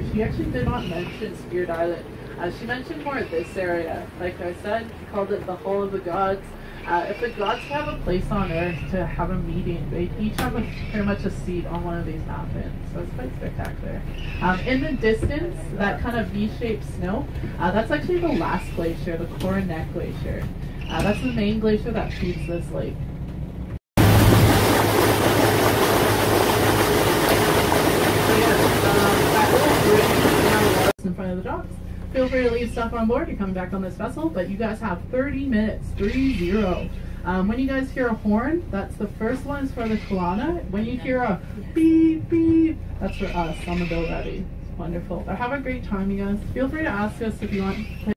did not mention Spirit Island. Uh, she mentioned more of this area. Like I said, she called it the Hall of the Gods. Uh, if the gods have a place on Earth to have a meeting, they each have a, pretty much a seat on one of these mountains. So it's quite spectacular. Um, in the distance, that kind of V-shaped snow, uh, that's actually the last glacier, the Coronet Glacier. Uh, that's the main glacier that feeds this lake. in front of the docks. Feel free to leave stuff on board. You're coming back on this vessel, but you guys have 30 minutes, 3-0. Um, when you guys hear a horn, that's the first one is for the Kalana. When you hear a beep, beep, that's for us on the boat ready. Wonderful. But have a great time, you guys. Feel free to ask us if you want